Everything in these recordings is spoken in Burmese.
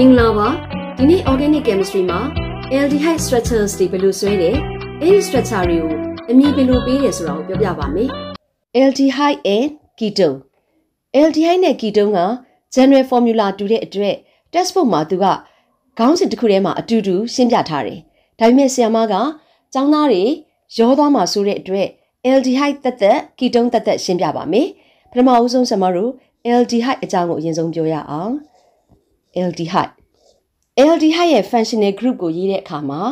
မင်္ဂလာပါဒီနေ့ organic chemistry မှာ aldehyde structures တွေဘယ်လိုဆွဲတယ်အဲဒီ structure တွေကိုအမည်ဘယ်လိုပေးတယ်ဆိုတာကိုပြောပြပါမယ် aldehyde and ketone aldehyde နဲ့ ketone က general formula တူတဲ့အတွက် textbook မှာသူကခေါင်းစဉ်တစ်ခုထဲမှာအတူတူရှင်းပြထားတယ်ဒါပေမဲ့ဆရာမကကျောင်းသားတွေရောသွားမှာဆိုတဲ့အတွက် aldehyde သက်သက် ketone သက်သက်ရှင်းပြပါမယ်ပထမအဦးဆုံးဆရာမတို့ aldehyde အကြောင်းကိုအရင်ဆုံးပြောရအောင် aldehyde aldehyde ရဲ့ functional group ကိုရေးတဲ့အခါမှာ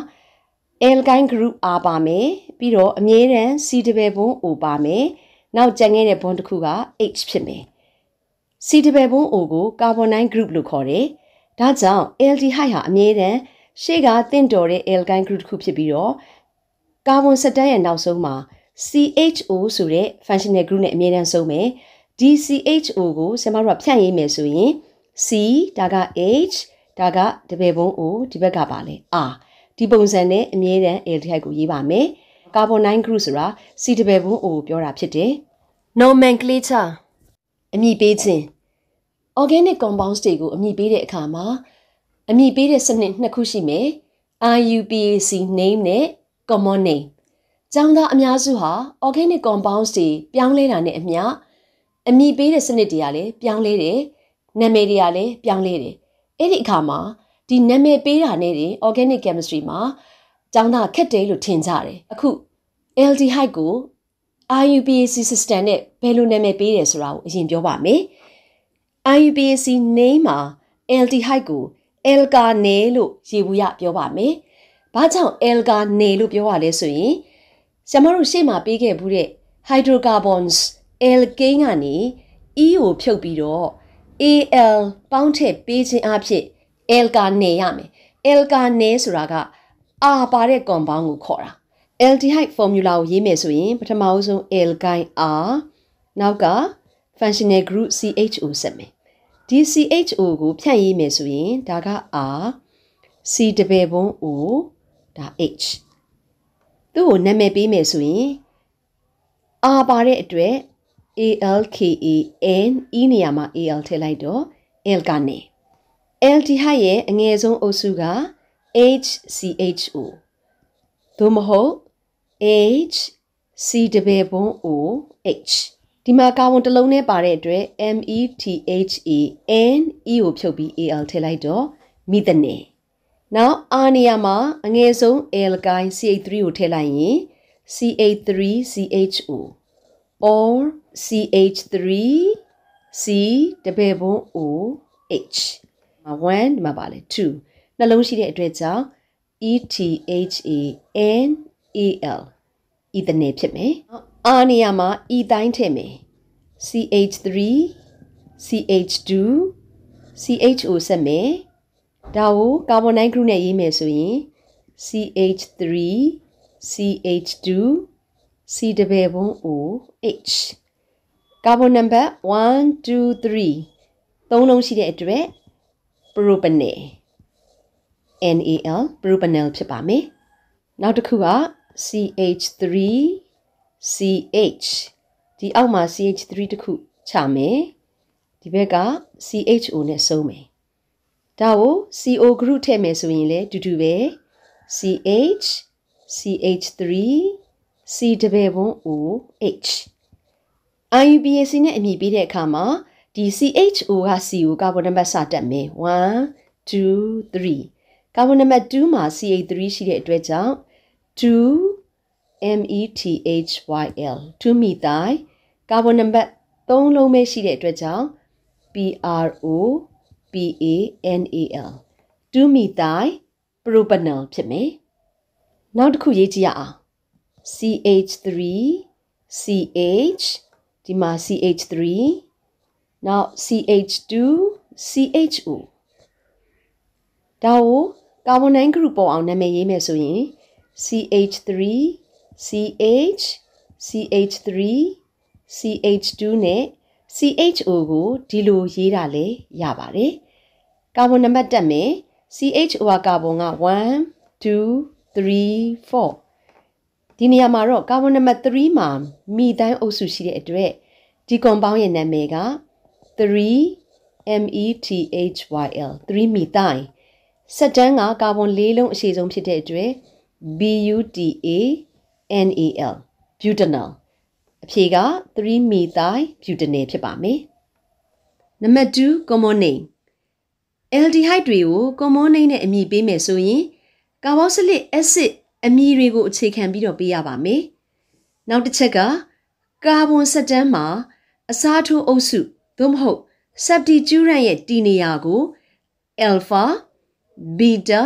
alkyne group R ပါမယ်ပြီးတော့အမြဲတမ်း C တပယ်ဘုံ O ပါမယ်နောက်ကျန်ခဲ့တဲ့ bond တစ်ခုက H ဖြစ်မယ် C တပယ်ဘုံ O ကို carbonyl group လို့ခေါ်တယ်ဒါကြောင့် aldehyde ဟာအမြဲတမ်းရှေ့ကတင့်တော်တဲ့ alkyne group တစ်ခုဖြစ်ပြီးတော့ကာဗွန်စက်တန်းရဲ့နောက်ဆုံးမှာ CHO ဆိုတဲ့ functional group နဲ့အမြဲတမ်းဆုံးမယ်ဒီ CHO ကိုဆရာမတို့ကဖြန့်ရေးမယ်ဆိုရင် C ဒါက H ဒါကတပည့်ပုံး O ဒီဘက်ကပါလဲ R ဒီပုံစံနဲ့အမြဲတမ်း aldehyde ကိုရေးပါမယ်ကာဗွန်9 group ဆိုတာ C တပည့်ပုံး O ကိုပြောတာဖြစ်တယ် nomenclature အမည်ပေးခြင်း organic compounds တွေကိုအမည်ပေးတဲ့အခါမှာအမည်ပေးတဲ့စနစ်နှစ်ခုရှိမယ် IUPAC name နဲ့ common name ကျောင်းသားအများစုဟာ organic compounds တွေပြောင်းလဲတာနဲ့အမျှအမည်ပေးတဲ့စနစ်တွေကလည်းပြောင်းလဲတယ် နာမည်တွေကလည်းပြောင်းလဲတယ်အဲ့ဒီအခါမှာဒီနာမည်ပေးတာနဲ့တင် organic chemistry မှာကျောင်းသားခက်တယ်လို့ထင်ကြတယ်အခု aldehyde ကို IUPAC system နဲ့ဘယ်လိုနာမည်ပေးတယ်ဆိုတာကိုအရင်ပြောပါမယ် IUPAC name မှာ aldehyde ကို alkane လို့ရေဘူးရပြောပါမယ်။ဘာကြောင့် alkane လို့ပြောရလဲဆိုရင်ဆရာမတို့ရှေ့မှာပေးခဲ့ဘူးတဲ့ hydrocarbons alkane ကနေ E ကိုဖြုတ်ပြီးတော့ Al ပေါင်းထည့်ပေးခြင်းအဖြစ် alkane ရမယ်။ alkane ဆိုတာက R ပါတဲ့ compound ကိုခေါ်တာ။ aldehyde formula ကိုရေးမယ်ဆိုရင်ပထမအဆုံး alkyne R နောက်က functional group CHO ဆက်မယ်ဒီ CHO ကိုဖြန့်ရေးမယ်ဆိုရင်ဒါက R C တပယ်ပုံး O ဒါ H သူ့ကိုနာမည်ပေးမယ်ဆိုရင် R ပါတဲ့အတွက် ALKAN E နေရာမှာ AL ထည့်လိုက်တော့ L ကနေ aldehyde ရဲ့အငယ်ဆုံးအုပ်စုက HCHO သို့မဟုတ် H C တပယ်ပုံး O H ဒီမှာကာဗွန်တစ်လုံးနဲ့ပါတဲ့အတွက် METHA N E ကိုဖြုတ်ပြီး AL ထည့်လိုက်တော့မိသနေ။နောက်အာနေယာမှာအငယ်ဆုံး alkyne CH3 ကိုထည့်လိုက်ရင် CH3CHO or CH3 C တပည့်ပုံး O H 1ဒီမှာပါလေ2နှလုံးရှိတဲ့အတွက်ကြောင့် ETHA N AL ဤတနေဖြစ်မယ်။အာနေရာမှာ E တိုင်းထည့်မယ်။ CH3 CH2 CHO ဆက်မယ်။ဒါကိုကာဗွန်9 group နဲ့ရေးမယ်ဆိုရင် CH3 CH2 C တပယ်ပုံး OH ကာဗွန်နံပါတ်1 2 3သုံးလုံးရှိတဲ့အတွက် propanol NaL propanol ဖြစ်ပါမယ်။နောက်တစ်ခုက CH3 CH ဒီအောက်မှာ CH3 တခုချမယ်ဒီဘက်က CHO နဲ့ဆုံးမယ်ဒါကို CO group ထည့်မယ်ဆိုရင်လည်းတူတူပဲ CH CH3 C တပည့်ပုံး OH IUPAC နဲ့အမည်ပေးတဲ့အခါမှာဒီ CHO က C ကိုကာဗွန်နံပါတ်စတက်မယ်1 2 3ကာဗွန်နံပါတ်2မှာ CH3 ရှိတဲ့အတွက်ကြောင့်2 methyl 2 methyl ကာဗွန်နံပါတ်3လုံးပဲရှိတဲ့အတွက်ကြောင့် PRO PANAL 2 methyl propanol ဖြစ်မယ်နောက်တစ်ခုရေးကြည့်ရအောင် CH3 CH ဒီမှာ CH3 နောက် CH2 CHO ဒါကိုကာဗွန်9 group ပေါ်အောင်နာမည်ရေးမယ်ဆိုရင် CH3 CH CH3 CH2 နဲ့ CHO ကိုဒီလိုရေးတာလဲရပါတယ်။ကာဗွန်နံပါတ်တက်မယ် CHO ကကာဗွန်က1 2 3 4 ဒီနေရာမှာတော့ကာဗွန်နံပါတ်3မှာမီတိုင်းအုပ်စုရှိတဲ့အတွက်ဒီကွန်ပေါင်းရဲ့နာမည်က3 methyl 3 methyl ဆက်တန်းကကာဗွန်၄လုံးအရှိဆုံးဖြစ်တဲ့အတွက် butanal butanol အဖြေက3 methyl butanol ဖြစ်ပါမယ်နံပါတ်2 common name aldehyde တွေကို common name နဲ့အမည်ပေးမယ်ဆိုရင် carboxylic acid အမည်တွေကိုအခြေခံပြီးတော့ပေးရပါမယ်နောက်တစ်ချက်ကကာဗွန်ဆက်တန်းမှာအစားထိုးအုပ်စုသို့မဟုတ် substituent ရဲ့တည်နေရာကို alpha beta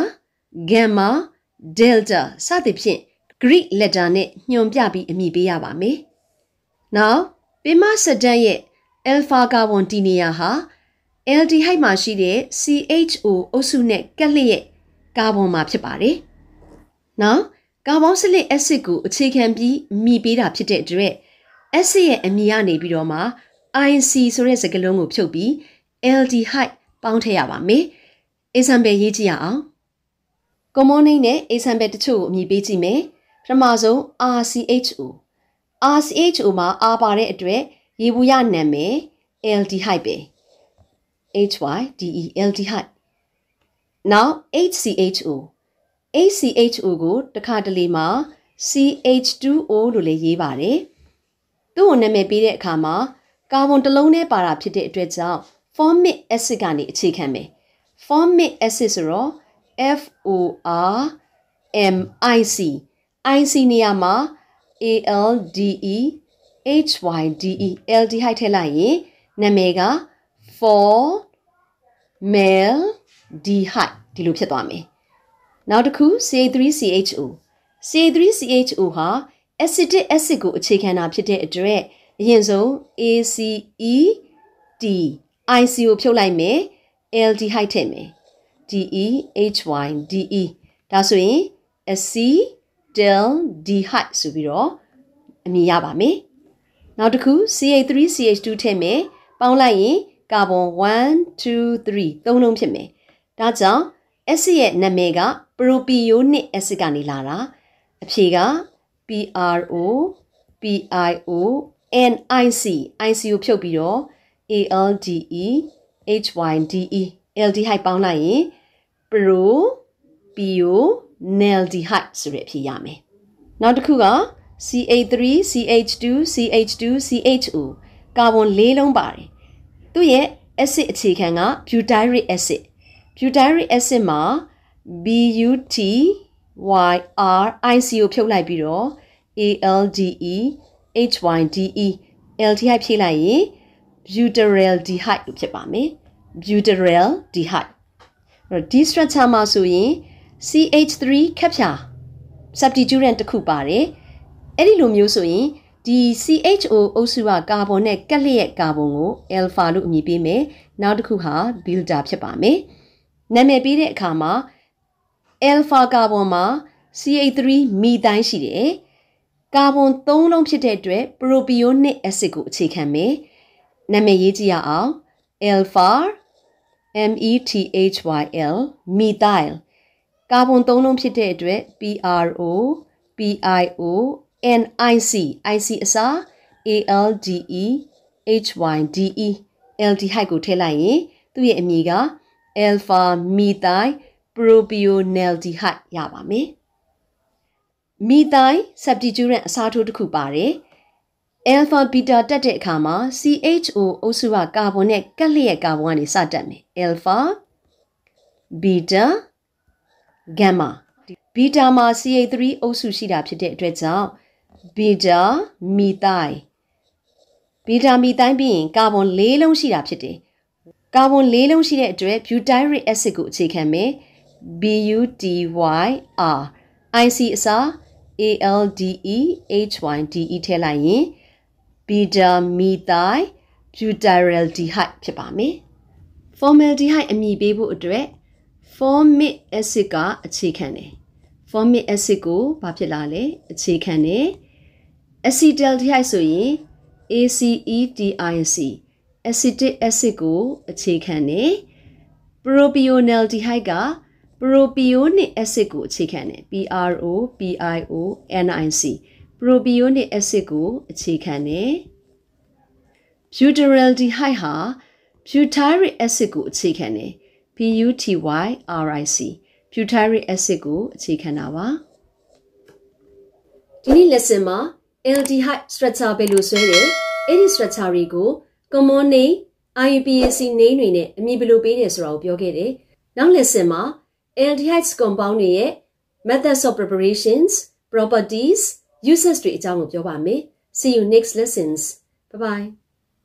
gamma delta စသဖြင့် Greek letter နဲ့ညွှန်ပြပြီးအမည်ပေးရပါမယ်။ Now ပင်မစတန်ရဲ့ alpha carbon တည်နေရာဟာ aldehyde မှာရှိတဲ့ CHO အုပ်စုနဲ့ကက်လျက်ကာဗွန်မှာဖြစ်ပါတယ်။ Now ကာဗွန်ဆလစ် acid ကိုအခြေခံပြီးအမည်ပေးတာဖြစ်တဲ့အတွက် acid ရဲ့အမည်ကနေပြီးတော့မှ IC ဆိုတဲ့စကားလုံးကိုဖြုတ်ပြီး aldehyde ပေါင်းထည့်ရပါမယ်။ example ရေးကြည့်ရအောင်။ common name နဲ့ example တချို့ကိုအမည်ပေးကြည့်မယ်။ပထမဆုံး RCHO RCHO မှာ R ပါတဲ့အတွက်ရေဘူးရနာမည် aldehyde ပဲ HYDE aldehyde Now HCHO HCHO ကိုတခါတလေမှာ CH2O လို့လည်းရေးပါတယ်။သူ့ကိုနာမည်ပေးတဲ့အခါမှာကာဗွန်တစ်လုံးနဲ့ပါတာဖြစ်တဲ့အတွက်ကြောင့် formic acid ကနေအခြေခံမယ် formic acid ဆိုတော့ F O R M I C IC နေရာမှာ ALDE HYDE aldehyde ထည့်လိုက်ရင်နာမည်က formaldehyde ဒီလိုဖြစ်သွားမယ် နောက်တစ်ခု CH3CHO CH3CHO ဟာ acidic acid ကိုအခြေခံတာဖြစ်တဲ့အတွက်အရင်ဆုံး ACE D IC ကိုဖြုတ်လိုက်မယ် aldehyde ထည့်မယ် DEHY DE ဒါဆိုရင် acetaldehyde ဆိုပြီးတော့အမည်ရပါမယ်နောက်တစ်ခု CH3CH2 ထည့်မယ်ပေါင်းလိုက်ရင်ကာဗွန်1 2 3သုံးလုံးဖြစ်မယ်ဒါကြောင့် acid ရဲ့နာမည်က propionic acid ကနေလာတာအဖြေက PRO PIO NIC IC ကိုဖြုတ်ပြီးတော့ ALDE HYDE aldehyde ပေါင်းလိုက်ရင် pro pio naldehyde ဆိုတဲ့အဖြေရမယ်နောက်တစ်ခုက CH3 CH2 CH2 CHO ကာဗွန်၄လုံးပါတယ်သူ့ရဲ့ acid အခြေခံက butyric acid butyric acid မှာ BUT YR IC ကိုဖြုတ်လိုက်ပြီးတော့ ALDE HYDE aldehyde ဖြည့်လိုက်ရင် butyraldehyde လို့ဖြစ်ပါမယ် butyraldehyde အဲ့တော့ဒီ structure မှာဆိုရင် CH3 ခက်ဖြာ substituent တစ်ခုပါတယ်အဲ့ဒီလိုမျိုးဆိုရင်ဒီ CHO အုပ်စုကကာဗွန်နဲ့ကက်လျက်ကာဗွန်ကို alpha လို့အမည်ပေးမယ်နောက်တစ်ခုဟာ beta ဖြစ်ပါမယ်နာမည်ပေးတဲ့အခါမှာ alpha ကာဗွန်မှာ CH3 မီသိုင်းရှိတယ်ကာဗွန်၃လုံးဖြစ်တဲ့အတွက် propionic acid ကိုအခြေခံမယ်နာမည်ရေးကြည့်ရအောင် alpha methyl methyl ကာဗွန်၃လုံးဖြစ်တဲ့အတွက် PRO PIO NIC IC အစား ALDE HYDE aldehyde ကိုထည့်လိုက်ရင်သူ့ရဲ့အမည်က alpha methyl propionaldehyde ရပါမယ်။ methyl substituent အစားထိုးတစ်ခုပါတယ်။ alpha beta တက်တဲ့အခါမှာ CHO အုပ်စုကကာဗွန်နဲ့ကက်လျက်ကာဗွန်ကနေစတက်မယ်။ alpha beta gamma beta မှာ CH3 အုပ်စုရှိတာဖြစ်တဲ့အတွက်ကြောင့် beta methyl beta methyl ပြီးရင်ကာဗွန်၄လုံးရှိတာဖြစ်တယ်ကာဗွန်၄လုံးရှိတဲ့အတွက် butyric acid ကိုအခြေခံမယ် BUTYR IC အစား ALDE HYDE ထည့်လိုက်ရင် beta methyl butyraldehyde ဖြစ်ပါမယ် formaldehyde အမည်ပေးဖို့အတွက် formic acid ကအခြေခံတယ် formic acid ကိုဘာဖြစ်လာလဲအခြေခံတယ် acetaldehyde ဆိုရင် ACETIC acetic acid ကိုအခြေခံတယ် propionaldehyde က propionic acid ကိုအခြေခံတယ် PRO PIO NIC propionic acid ကိုအခြေခံတယ် butyraldehyde ဟာ butyric acid ကိုအခြေခံတယ် BUTYRIC butyric acid ကိုအခြေခံတာပါဒီနေ့ lesson မှာ aldehyde structure ပဲလို့ဆွဲတယ်အဲ့ဒီ structure တွေကို common name IUPAC name တွေနဲ့အမည်ဘယ်လိုပေးတယ်ဆိုတာကိုပြောခဲ့တယ်နောက် lesson မှာ aldehydes compound တွေရဲ့ methods of preparations properties uses တွေအကြောင်းကိုပြောပါမယ် see you next lessons bye bye